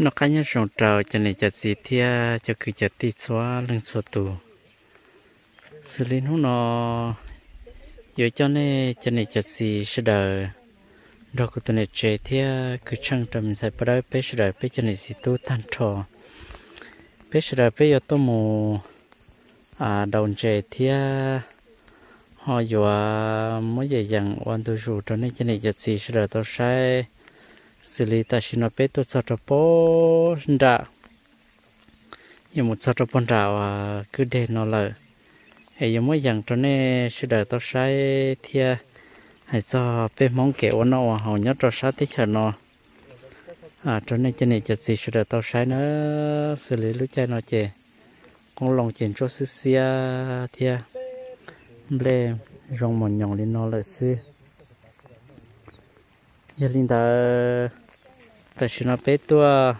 nó cá nhân trồng trào cho nên chặt gì thia cho cứ chặt tí xóa lưng xóa tù xử lý nó nó giờ cho nên cho nên chặt gì sẽ đợi đó cũng tuần này chơi thia cứ chăng trầm mình sẽ bắt đầu bây giờ bây bé cho nên gì tu tan trò bây giờ bây giờ tôi mù à đầu chơi thia họ vừa mỗi giờ dặn quan tu chủ cho nên cho nên chặt gì sẽ đợi tôi sai xử lý ta xin nó bé tôi sợ cho bố đã nhưng một sợ cho bố đã cứ để nó lại hay giống mỗi dạng cho nên sự đời tôi sai thia hay cho bé mong kéo nó hầu nhất cho sát tích hợp nó à cho nên cho nên cho gì sự đời tôi sai nó xử lý lúc chơi nó chè con lòng chèn cho xí xia thia ble rong mòn nhọn lên nó lại xưa giờ linh ta xin nó bé tua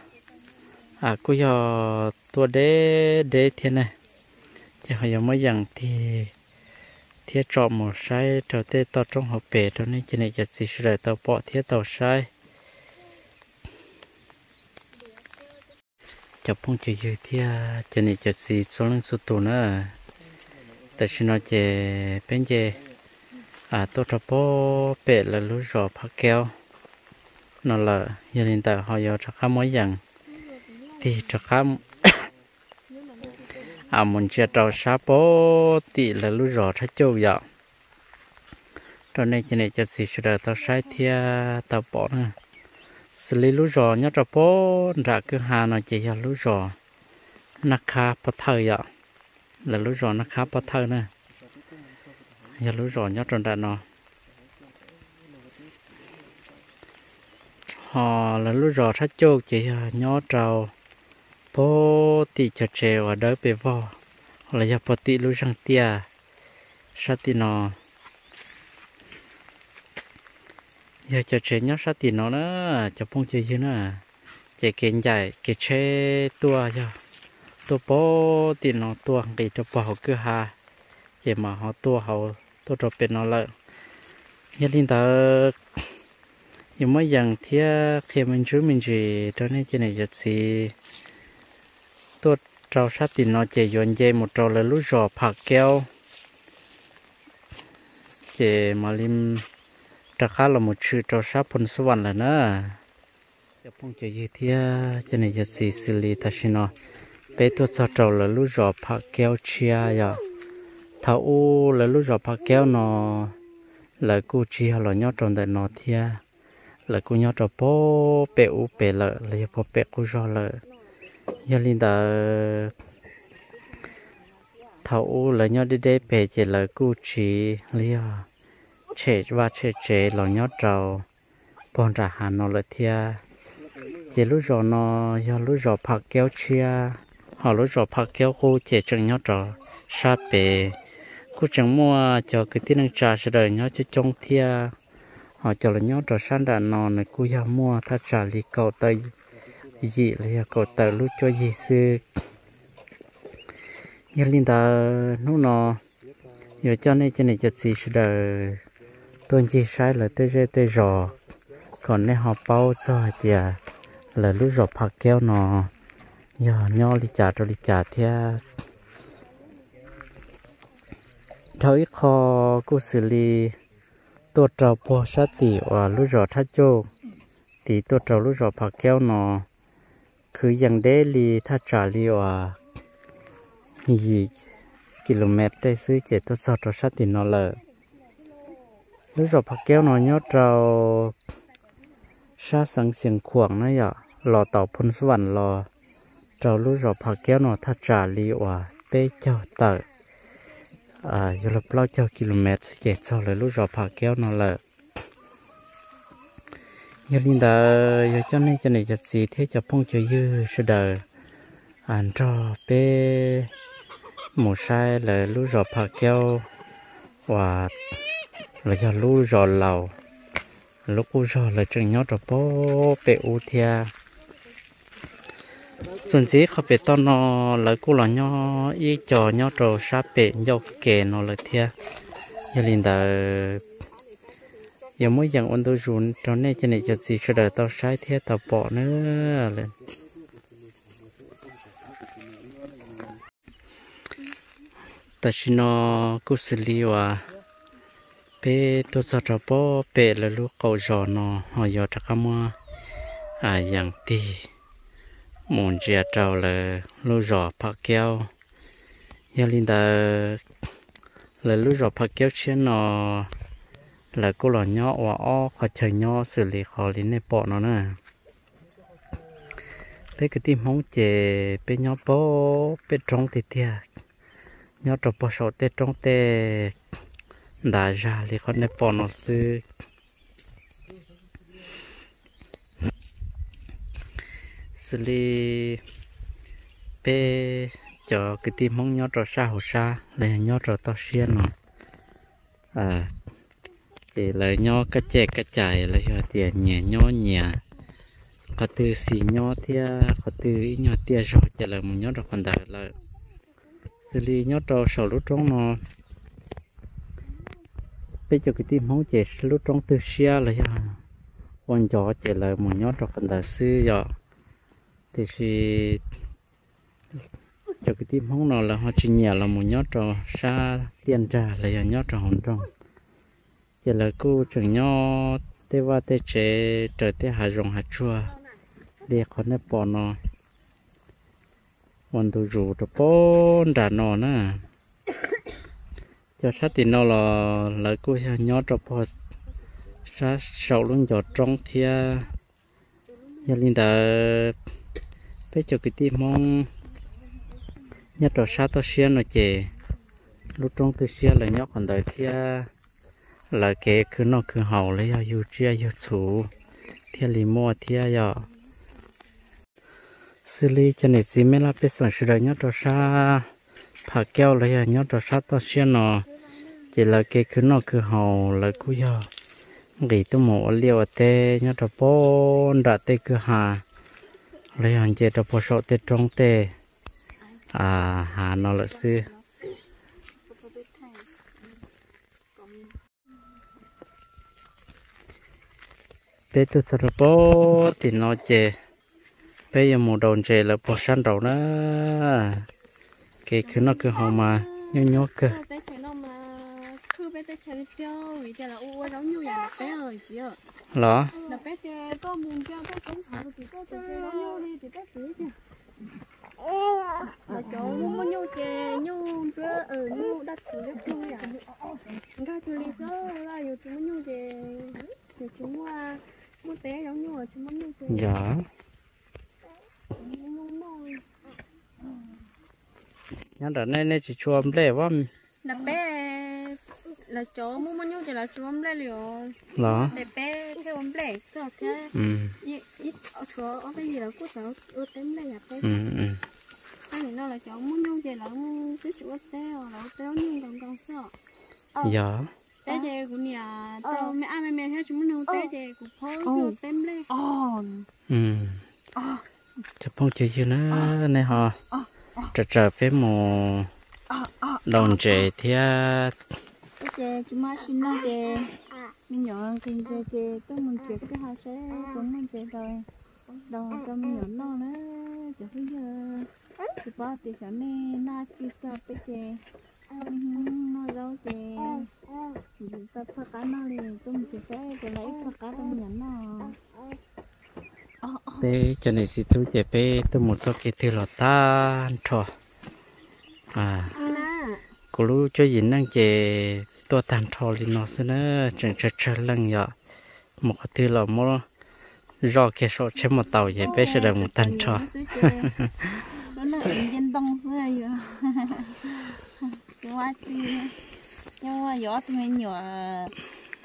à cô giờ tua đế đế thế này. Chứ họ giờ mới dặn thì thiết trộm một sai trâu tê to trong hộp bể, cho nên chỉ này giật gì rồi tàu po thiết tàu sai. Chập phong chỉ dưới thiết à, chỉ này giật gì số lượng số tù nữa. Tại sao nó chè bên chè à tôi trâu po bể là lúa rọ pha keo nó là gia đình tại họ giờ chắc khám mỗi dạng thì chắc khám à muốn sẽ trâu sa bố thì là lúc rõ thắt châu giờ cho nên cho nên cho xí sửa tao sai thia, tao bỏ nè. Xử lý lúc rõ nhớ trâu bố ra cứ hà nó chỉ giờ lúc rõ. Nó khá bắt thời giờ là lúc rõ nó khá bắt thời nè. Giờ lúc rõ nhớ trâu đã nó. Họ là lúc rõ thắt châu chỉ ờ, nhỏ trào bố tị chặt chè và đỡ bề vò. Là do bố tị lúc răng tia sát tị nó giờ chặt chè nhóc sát tị nó nữa cho phong chơi chứ nữa. Chạy kiện dài cái chè tua cho tua bố tị nó tua cái cho bò cứ hà chạy mà họ tua họ tua cho bên nó lợn. Nhất định ta nhưng mà rằng thia khi mình chú mình chỉ cho nên cho này giật gì tôi trâu sát thì nó chỉ dọn dây một trâu là lúc rò phạt keo. Chỉ mà lim trả khá là một chữ trâu sát phun số vạn là nữa cho phong chỉ gì thì cho này giật gì xử lý ta xin nó bé tôi sao trâu là lúc rò phạt keo chia ya. Thảo u là lúc rò phạt keo nó là cô chia là nhớ tròn tại nó thia là cô nhớ trò bố, bé u, bé lợ, là bố bé cô rò lợ. Giờ linh đã thấu là nhau đi đây bè chỉ là cô chỉ lia chế và chế chế là nhau cho bọn ra hà nó là thia. Chỉ lúc rồi nó, giờ lúc rồi phạt kéo chia. Họ lúc rồi phạt kéo cô, chỉ chẳng nhau cho sa bè cô chẳng mua cho cái tiếng trà sẽ đợi nhau cho trong thia họ cho là nhau trở sang đã nọ này cô ya mua tha trả lý cầu tây gì là có tờ lúc cho gì sư nhà linh ta nó nó giờ cho nên cho nên cho gì sẽ đời tôi chỉ sai là tê rê tê rò còn nên họ bao rồi thì là lúc rò phạt kéo nó giờ nhau đi trả rồi đi trả theo thấy kho cô xử lý tôi trâu po sát tỷ và lúc rò thắt châu thì tôi trâu lúc rò phạt kéo nó คือยังได้ลีถ้าจ่าลีว่ายี่กิโลเมตรได้ซื้อเจ็ดตัวสอดตัวชัดตินอเลยรู้จักพักแก้วนอนยอดเราชาสังเสียงขวางนะอย่ารอต่อพลสวรรค์รอเรารู้จักพักแก้วนอนถ้าจ่าลีว่าเป้เจ้าเตอ à giờ là bao nhiêu km chạy sau là lúc rồi phá kéo nó là giờ linh đã giờ cho nên cho này cho gì thế? Cho phong cho dư sự đời anh à, cho bé một sai là lúc rồi phá kéo. Và là giờ lúc rồi lầu lúc rồi là trường nhót cho bố bé u thia xuân dĩ khó bị to nó lấy cô là nho y trò nho trò sa bể nhau kề nó là thia. Giờ linh đã giờ mỗi dạng ôn tôi run cho nên cho nên cho gì cho đời tao sai thia, tao bỏ nữa lên ta chỉ nó cứ xử lý và bé tôi sợ cho bỏ bé là lúc cậu giò nó họ giờ chắc mà à dạng thì muốn chia trâu là lúc rò phá kéo nhà linh ta là lúc rò phá kéo trên nó là cô là nhỏ và o khó chờ nhỏ xử lý khó lý này bỏ nó nè. Bé cái tim hóng chè bé nhỏ bố bé trong thì tia nhỏ trong bó sổ tê trong tê. Đã ra thì khó này bỏ nó xử xử lý bé cho cái tim không nhỏ trong xa hồ xa là nhỏ trong to xiên. Nó à thì là nhỏ cái chè cái chài là cho tiền nhẹ nhỏ nhẹ. Có từ xì nhỏ thia có từ ít nhỏ tia rồi chỉ là một nhỏ rồi còn đại là xử lý nhỏ trò sầu lúc trong nó. Bây giờ cái tim không chỉ lúc trong từ xia là cho quan trọng chỉ là một nhỏ rồi còn đại sư giờ thì khi cho cái tim không nào là họ chỉ nhẹ là một nhót trò xa tiền trả là nhà nhót trò hồng trong chỉ là cô chẳng nhỏ tê va tê chế trời tê hà rồng hà chua, để con nếp bỏ nó. Còn tôi rủ cho bốn đàn nó nè. Cho sát thì nó là là cô nhỏ cho bỏ sát sầu luôn cho trong thia. Nhà linh ta bây giờ cái tim mong. Nhất là sát tôi xia nó chè. Lúc trong tôi xia là nhóc còn đời thia. Là cái cứ nó cứ hầu lấy yêu chia yêu chủ thia lì mua, thia giờ xử lý cho nên gì mới là biết sản xuất nhớ cho sao phá keo lấy nhất là sát tôi xuyên nó. Chỉ là cái cứ nó cứ hầu là cứ giờ nghĩ tôi mổ liều tê nhất là bốn đã tê cứ hà lấy hàng chế cho phô sọ tê trong tê à hà nó là sư bé tôi sợ bố thì nó chế bây giờ mù đồn chế là phô săn đầu đó cái cứ nó cứ hồng mà nhớ nhớ cơ bé chè thì nó nhau bé là chỗ muốn có nhau chè nhau chưa ở nhau đặt sửa đất ở chúng nhau chè. Dạ. Nhớ đợt này này chỉ em lệ quá là bé. Là chỗ muốn mua nhau chè là chúng em lấy liền. Lọ để bé theo em lấy sao thế ừ ít ít ở chỗ ở cái gì là cũng sợ ở tém lấy à bé ừ ừ anh này nó là chỗ muốn nhau chè là cái chỗ teo là teo nhưng còn còn sợ dạ té chè của nhà tao mẹ ai mẹ mẹ theo chúng nó té chè của phơi cho tém lấy ừ. Chụp phong chơi chưa nữa này họ trở trở phía một đồng trẻ thì cái chúng ta xin nó chè mình nhỏ kinh chè chè tôi muốn chè cái hai sẽ cũng muốn chè rồi. Đầu mình nhỏ nó nữa. Chè bây giờ. Chỉ ba thì sẽ nè na chi sao cái chè nó rau chè ta phát cá nó muốn chè sẽ chè lấy phát cá trong nhỏ nó bé cho nên thì tôi chỉ bé tôi một số cái thứ là tan trò à cô lu cho gì năng chè tôi tan trò thì nó sẽ nó chẳng chờ chờ lần vậy một cái thứ là mua rò cái số trên một tàu vậy bé sẽ được một tan đông xưa vậy? Cái hoa chi nhưng mà gió thì mình nhỏ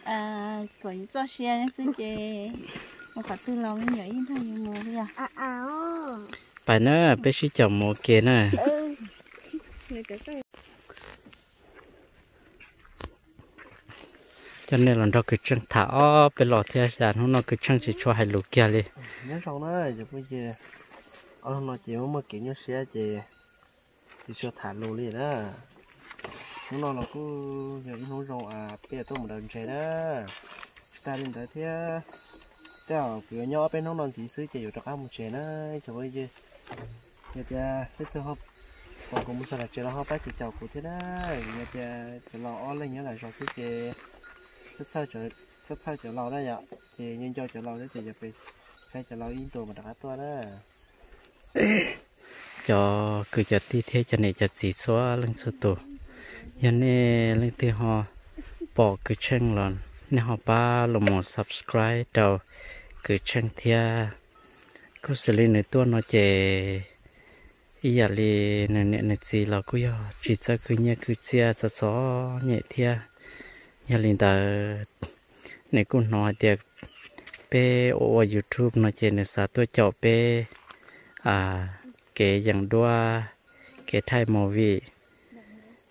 à còn cho xe xưa chè một cái từ lâu mình nhỏ yên thôi nhưng mà bây giờ. À à bài nữa bé sẽ chồng một kia nè. Ừ. Người cái cái cho nên là nó cứ chân thả bé lọ theo sản nó cứ chân chỉ cho hai lục kia đi. Nhớ xong đó giờ bây giờ ở nó chỉ muốn mà kiểu như xe chỉ thì cho thả lô đi đó nó nó nó cứ giờ nó rộng à bây giờ tôi một lần chơi đó. Ta lên tới thế tao kiểu nhỏ bên nó còn gì xứ chơi trong ăn một chơi nữa, trời ơi chứ. Giờ cha thích tôi học còn cũng muốn là chơi nó học bác thì chào cụ thế đó. Giờ cha chơi lò on lên nhớ là rồi xứ chơi thích sao chơi thích sao chơi lò đó vậy? Thì nhân cho chơi lò đấy thì giờ phải phải chơi lò yên tù mà đã tua đó. cho cứ cho tí thế cho này cho xì xóa lên số tổ giờ này lên tí họ bỏ cứ chân lon nếu họ ba là một subscribe đầu cứ chân thia. Có xử lý nữa tôi nó chè. Ý giờ li nè nè nè gì là cứ giờ chỉ cho cứ nhẹ cứ chia cho xó nhẹ thia. Giờ linh ta nè cũng nói được pe ô youtube nó chè nè sao tôi chọn pe à cái dạng đua cái thay màu vị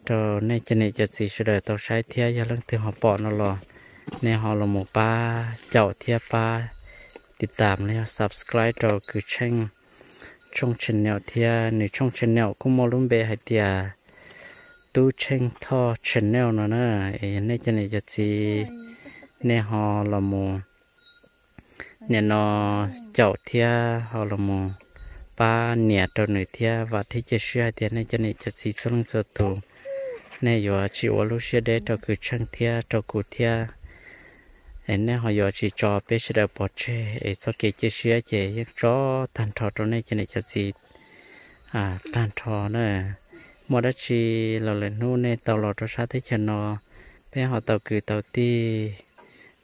cho nên cho nên cho gì sẽ đợi tao sai thia giờ lần thứ họ bỏ nó lo nên họ là một ba chậu thia ba ติดตามเลย subscribe เราคือช่องช่อง channel เทียในช่อง channel ก็มอลุ่มเบให้เตียตู้ช่องท่อ channel เนาะนะเอ้ในจะเนี่ยจะสีในหอละโมเนี่ยนอเจ้าเทียหอละโม ba nè e cho nội thia và thế chế xe thì e nên cho nên cho xí lượng số tù nè giờ chỉ ở lúc xe để cho cứ chăng thia cho cụ thia nên họ giờ chỉ cho bé xe đã bỏ chê ấy cho cái chế xe chế những cho, tan thọ cho nên cho nên cho xí à tan thọ nè một đó chỉ là lên nu nè tàu lọt ra thấy thế cho nó bé họ tàu cứ tàu ti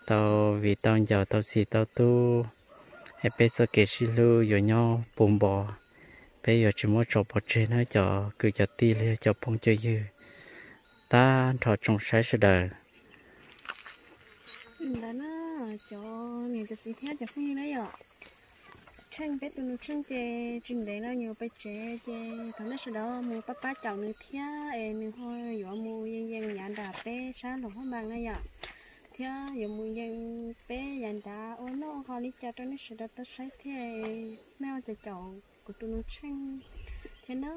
tàu vì tàu giàu tàu xì tàu tu hay bé sau khi xí lưu giờ nhau bùn bò. Bé giờ chỉ muốn cho bò chơi nữa cho cứ cho ti lên cho phong chơi dư. Ta thọ trong sáng sẽ đời đó nó cho nhiều cho chị theo cho phi đấy ạ. Chân bé tụi nó chân chè chân đấy nó nhiều bé chè chè thằng nó sẽ đó mua bắp bắp chậu nữa thia em mình thôi giờ mua yên yên nhàn đà bé sáng lồng không bằng đấy ạ thia giờ mua yên bé nhàn đà ô nó họ đi chợ cho nó sẽ đó tới sáng thia mèo cho chậu của tụi nó chân thế nó.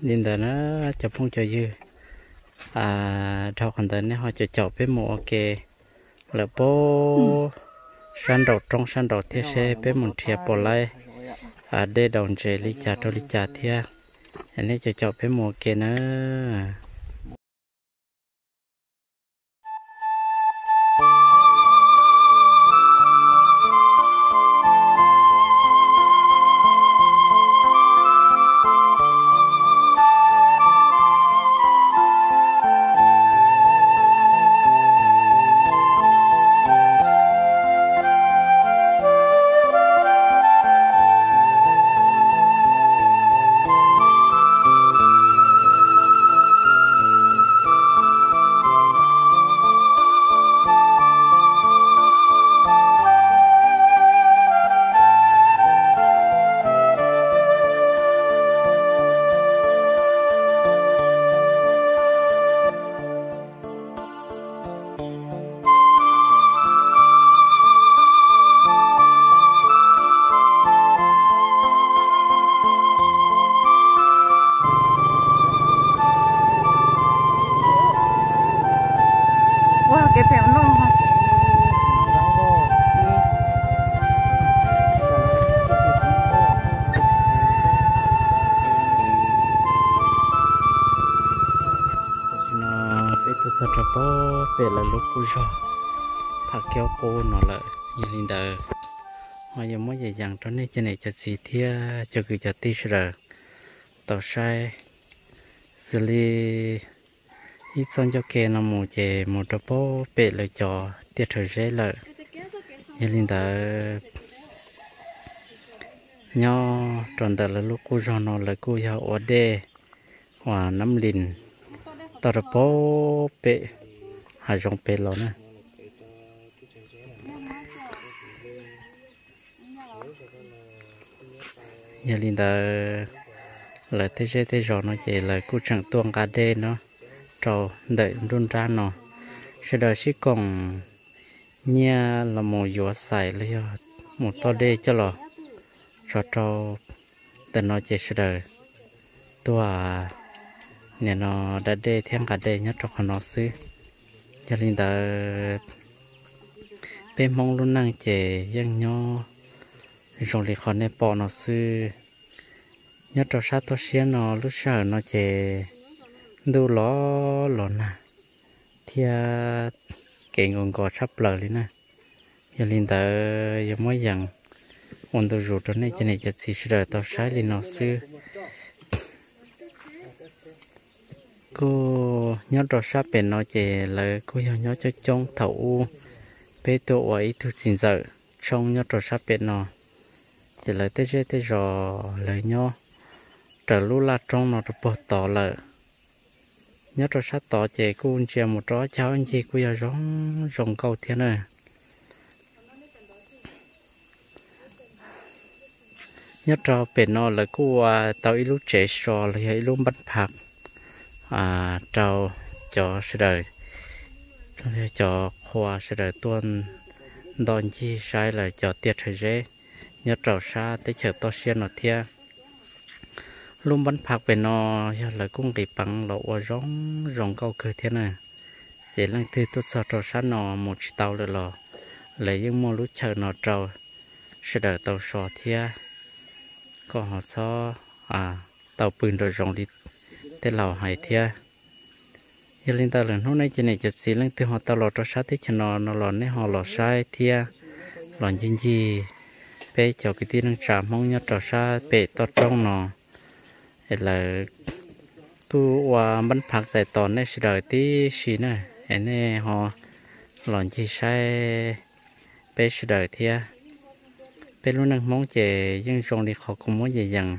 Nhìn ta nó chụp phong cho dư. À thao còn tới họ cho chọc với một cái là bố san đầu trong san đầu thế xe với một thiệp bỏ lại. À để đồng chế lý trả cho lý trả thiệp anh ấy cho chọc với một cái nữa về là lúc của gió thà kéo cô nó là như linh đời họ giờ mới dạy dàng cho nên trên này cho gì thia, cho cứ cho tí rồi tàu sai xử lý ít xong cho kia nó một chè một đôi bố bể là cho, tiết thời dễ lợi như linh đời nho tròn đời là lúc của gió nó là cô giờ ở đê hòa năm lìn. Tàu bố bể hà rong pê lo nè nhà linh đã là thế giới thế rồi nó chỉ là cú chẳng tuông cả đê nó. Trò đợi run ra nó. Sẽ đợi chỉ còn nhà là một giỏ xài lấy một to đê cho lo cho cho tên nó chỉ sẽ đợi tua nè nó đã đê thêm cả đê nhất cho nó xứ cho nên ta bên mong luôn năng trẻ dân nho rồi thì khó nên bỏ nó sư nhớ cho sát tôi xé nó, lúc sợ nó chè đu ló ló nè thì cái ngon gò sắp lờ lên nè giờ linh ta giờ mới rằng ôn đồ cho này cho này cho xí sợ tao sai lên nó sư cô nhớ trò sắp bên nó chè là cô nhớ nhớ cho trong thấu bé tổ ấy thu xin giờ trong nhớ trò sắp bên nó thì là tê chơi tê rò lời nhớ, trở lũ là trong nó được tỏ lợ nhớ cho sắp tỏ chè cô anh chị một chó cháu anh chị cô giờ rong rong câu thế này nhớ cho bên nó là cô à, tao ít lúc trẻ sò là ít lúc bắt phạt à trâu cho sự đời. Cho khoa sự đời tuân đòn chi sai là cho tiệt thời gian nhớ trò xa tới chờ to xiên nó thia. Luôn bắn phạt về nó là cũng đi bằng lộ ở rong rong câu cười thế này chỉ lần thứ tôi sợ trò xa nó một tàu lửa lò. Lấy những mô lúc chờ nó trâu sẽ đời tàu sò thia. Có họ so à tàu bình rồi rong đi tên lào hải thia. Giờ lên ta lần hôm nay trên này chợt xí lên từ họ ta lò cho sát thế cho nó nó lò nên họ lò sai thia. Lò gì gì bé cho cái tiếng trả mong nhớ trò xa bé to trong nó. Là tu hòa bắn phạt giải tòn này sẽ đợi tí xí này, anh này họ lọt chỉ sai bé sẽ đợi thia. Bé luôn đang mong chờ nhưng trong đi họ cũng muốn gì rằng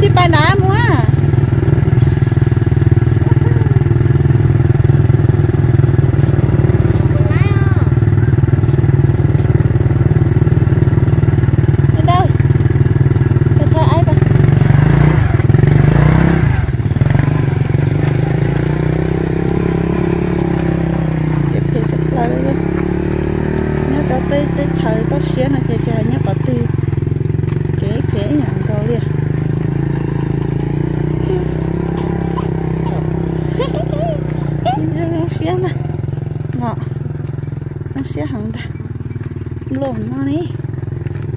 chị bài lá lộn nôi,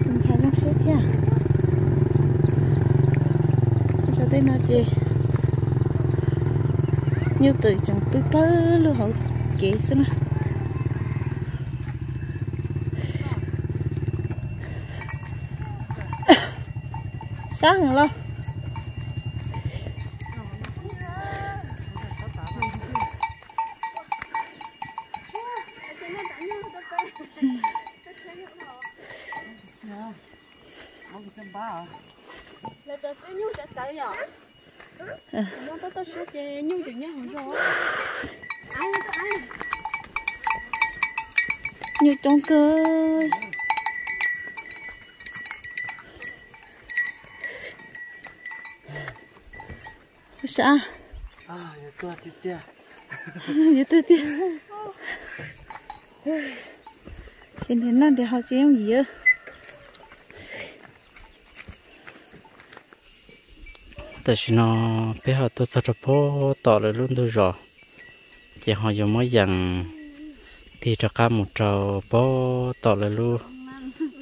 mình sẽ đợi xếp nha cho tới nó xưa như từ trong bự bơ luôn hậu kế xem sáng rồi. Như trong cơ. Sao? À giờ tôi tiếp tiếp giờ tôi tiếp hiện thế nào để họ chơi gì á tại vì nó bây giờ tôi sẽ bố tỏ lại luôn tôi rồi chỉ họ dùng mới dần thì cho cả một trâu bố tỏ lại luôn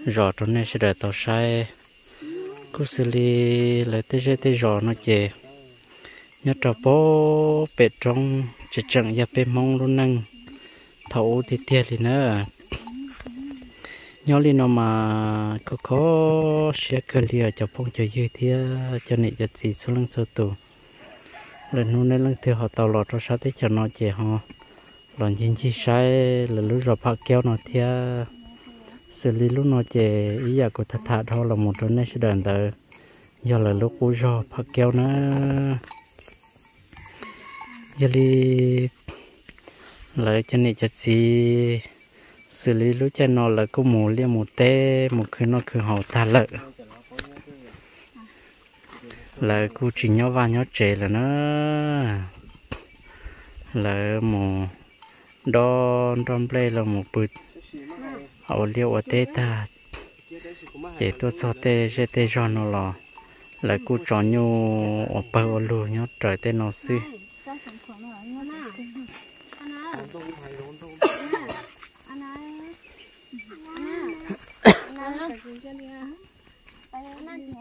rồi trong này sẽ để tàu sai cứ xử lý lại tới sẽ tới rồi nó chè nhớ trâu bố bể trong chỉ chẳng ya bể mong luôn năng thấu thì thiệt thì nữa nhớ lên nó mà có có sẽ cơ lìa cho phong cho dư thì cho nên cho gì số lần số tù. Lần nu nay lần thứ họ tàu lọt cho sát tới cho nó chè họ. Lần chín chi sai, là lúc rồi phát kéo nó thì xử lý lúc nó chè, ý giờ của thật thật thôi là một trong những sự đàn tờ. Giờ là lúc của do phát kéo nó. Giờ đi lại cho nên cho gì xử lý lúc cho nó là có mù liên một tê một khi nó cứ hậu ta lợi là cô chỉ nhau và nhau trẻ là nó, là mù đo đom play là một bự hậu liêu ở tê ta chỉ tôi so tê sẽ tê cho nó lò là cô chọn nhau ở bờ lù nhau trời tê nó xí. 你